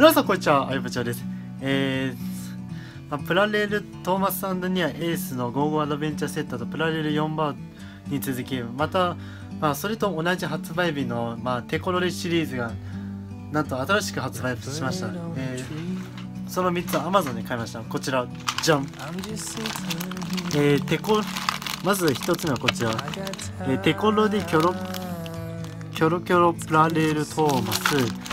皆さんこんにちは、あゆぶちゃです。えー、まあ、プラレールトーマスにはエースのゴーゴーアドベンチャーセットとプラレール4バーに続き、また、まあ、それと同じ発売日の、まあ、テコロレシリーズがなんと新しく発売しました。えー、その3つは Amazon で買いました。こちら、じゃん。えー、テコ、まず1つ目はこちら。えー、テコロでキョロ、キョロキョロプラレールトーマス。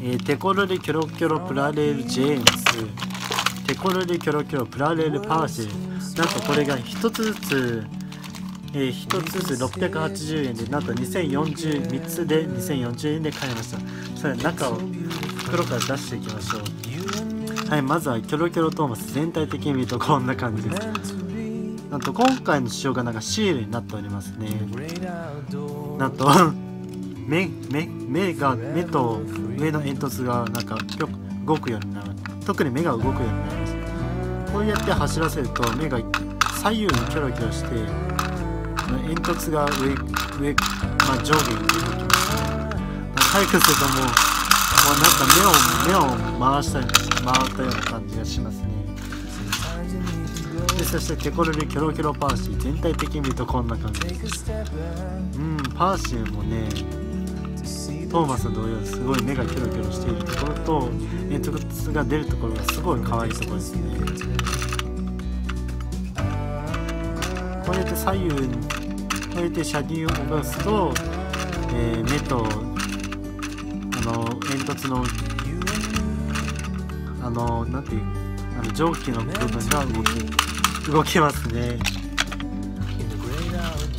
えー、テコロでキョロキョロプラレールジェームステコロでキョロキョロプラレールパーシーなんとこれが1つずつ、えー、1つずつ680円でなんと20403つで2040円で買いました。それ中を袋から出していきましょう。はいまずはキョロキョロトーマス全体的に見るとこんな感じです。なんと今回の仕様がなんかシールになっておりますね。なんと目目目が目と上の煙突がなんか動くようになる。特に目が動くようになります。こうやって走らせると目が左右にキョロキョロして煙突が上上、まあ、上下に動きます。早くするともうもうなんか目を目を回したり回ったような感じがしますね。でそしてテコルリキョロキョロパーシー。全体的に見るとこんな感じです。うんパーシーもねトーマス同様すごい目がキョロキョロしているところと煙突が出るところがすごい可愛いところですね。こうやって左右にこうやって車輪を動かすと、えー、目とあの煙突のあのなんていうあの蒸気の部分が動き動きますね。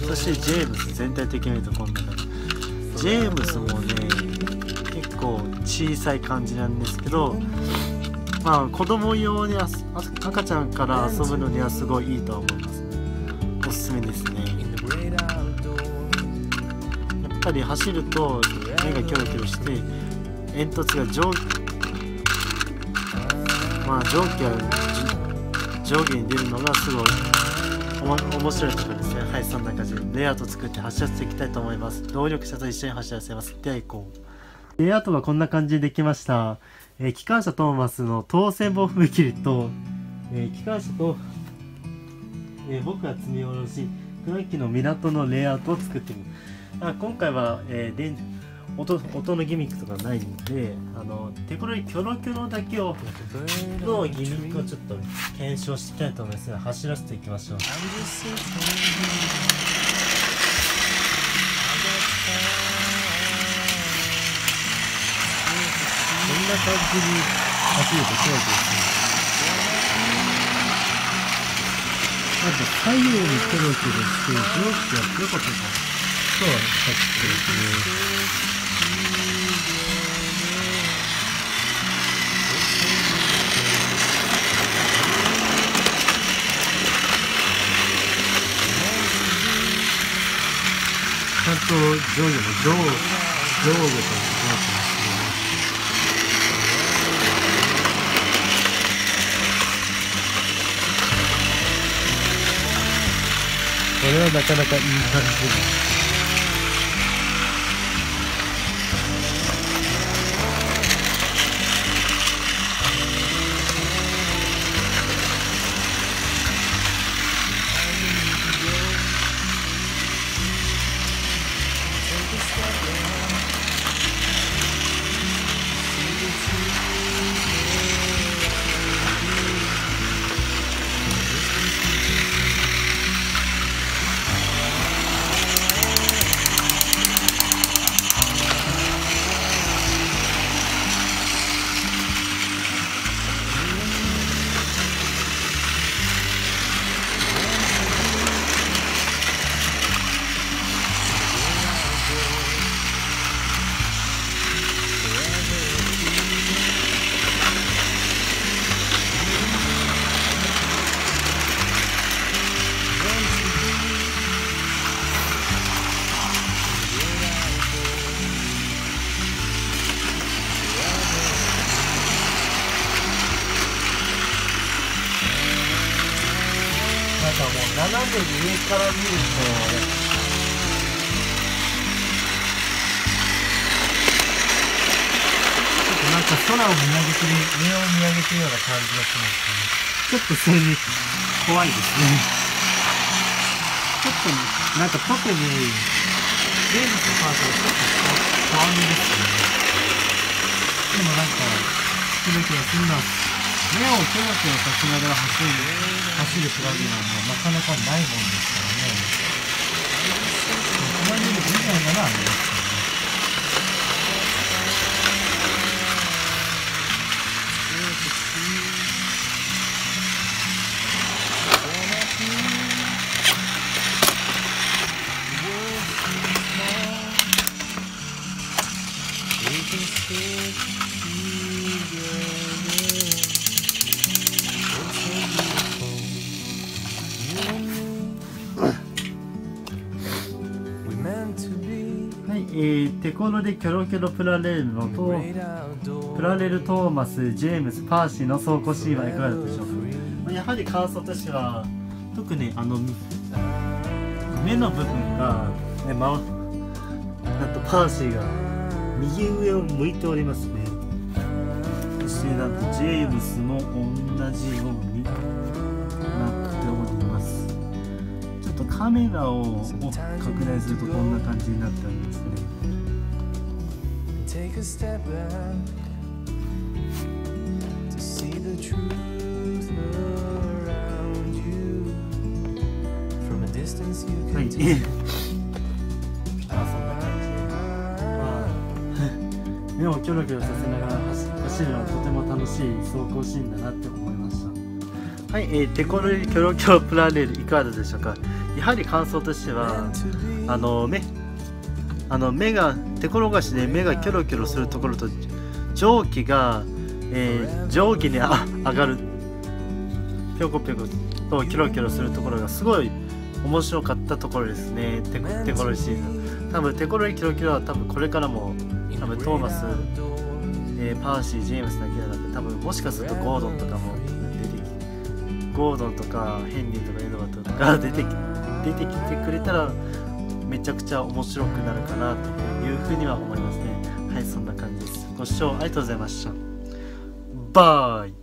そしてジェームス全体的に見るとこんな感じジェームスもね結構小さい感じなんですけどまあ子供用に赤ちゃんから遊ぶのにはすごいいいと思います。おすすめですね。やっぱり走ると目がキョロキョロして煙突が上まあ蒸気が上下に出るのがすごい面白いところですねはいそんな感じでレイアウト作って走らせていきたいと思います動力車と一緒に走らせますでは行こうレイアウトはこんな感じでできました、えー、機関車トーマスの当選棒踏切と、えー、機関車と、えー、僕が積み下ろし黒木の港のレイアウトを作ってみるあ今回は、えー、電音音のギミックとかないんであの手こにキョロキョロだけをのギミックをちょっと検証していきたいと思います。が走らせていきましょう。こんな感じに走るとそうですねまず左右にキョロキョロして蒸気がピョコピョコと走ってですねと上下も上上下となってますね。これはなかなかいい感じです。斜めに上から見るとちょっとなんか空を見上げてる上を見上げてるような感じがしますねちょっとそれに怖いですねちょっとなんか特にゲームとパートがちょっと怖めですよねでもなんかキラキラすんな目をキラキラさせながら走る走るプラグはもうなかなかないもんですかはい、えー、テコロでキョロキョロプラレールのトプラレルトーマス、ジェームズ、パーシーの走行シーンはいかがだったでしょうか、まあ、やはり感想としては特にあの目の部分が、ねま、なんとパーシーが右上を向いておりますね。そしてなんとジェームスも同じようにとカメラを拡大するとこんな感じになっておりますね。Take a step back to see the truth around you. From a distance, you は can い目をキョロキョロさせながら走走るのはとても楽しい走行シーンだなって思いました。はい、えー、テコロリキョロキョロプラレールいかがでしょうか？やはり感想としてはあの目あの目が手転がしで目がキョロキョロするところと蒸気が、えー上下にあ上がる。ぴょこぴょことキョロキョロするところがすごい面白かったところですね。テコテコロリシーズン多分テコロリキョロキョロは多分これからも多分トーマス、えーパーシージェームスだけじゃなくて多分もしかするとゴードンとかも出てきゴードンとかヘンリーとかエドワードとか出てき出てきてくれたらめちゃくちゃ面白くなるかなというふうには思いますね。はいそんな感じです。ご視聴ありがとうございました。バイ。